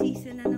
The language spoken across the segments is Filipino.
Season na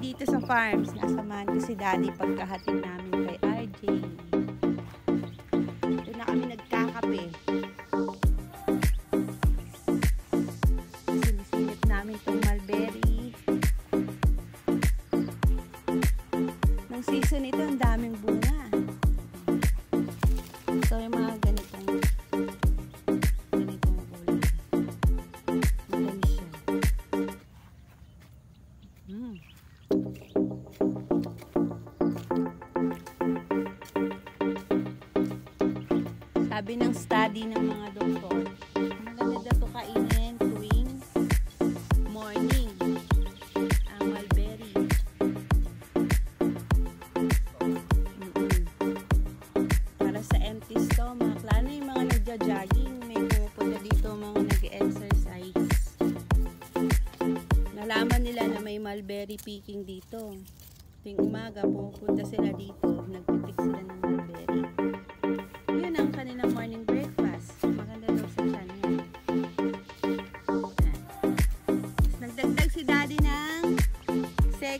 dito sa farms. Nasamahan ko si Daddy pagkahatid namin kay RJ. Doon na kami nagkakape. Sinisilip namin tong mulberry. Nung season ito, ang daming bunga. Sabi ng study ng mga doktor, maganda ito kainin tuwing morning ang mulberry. Para sa empty stomach, lalo yung mga nagja-jogging, may pumupunta dito mga nag-exercise. Nalaman nila na may mulberry picking dito. Tuwing umaga, pumupunta sila dito, nagpipick sila ng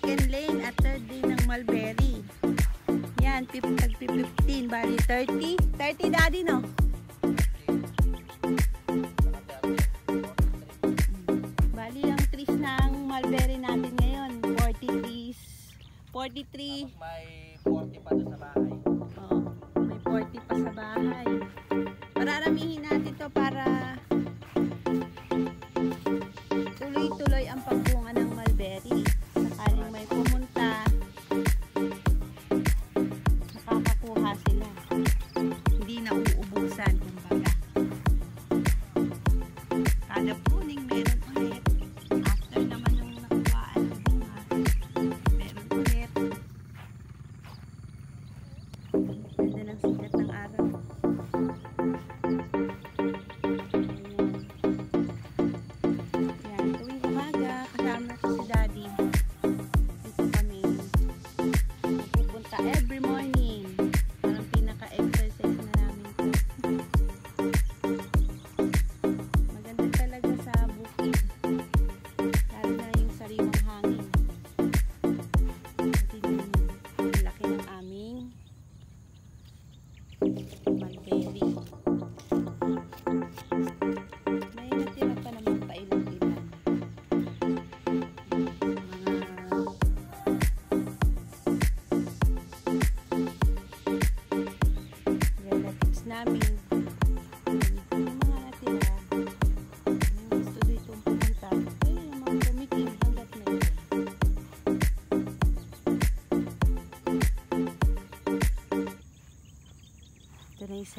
second lane at third lane ng mulberry. Yan, tag 15, bali 30. 30 daddy, no? Bali ang trees ng mulberry natin ngayon, 40 trees. 43. May 40 pa sa bahay. Oo, may 40 pa sa bahay. Pararamihin natin to para Bye.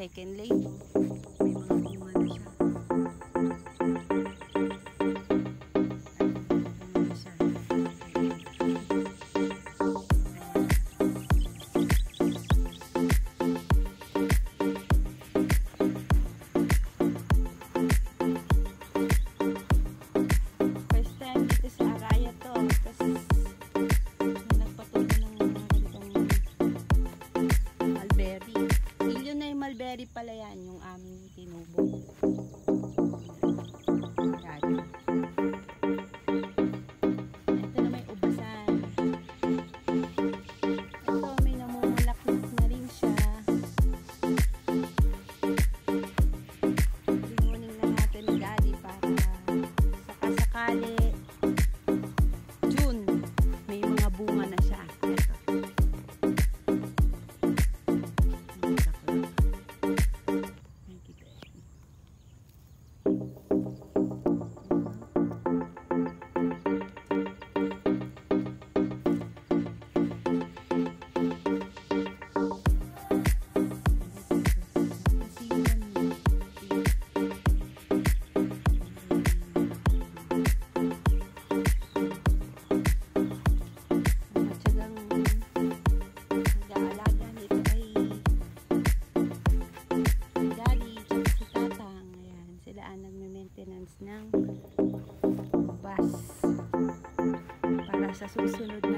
Second lane. May mga bunga na siya. celery pala yan yung aming tinubong.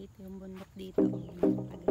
nakikita yung bundok dito. Pag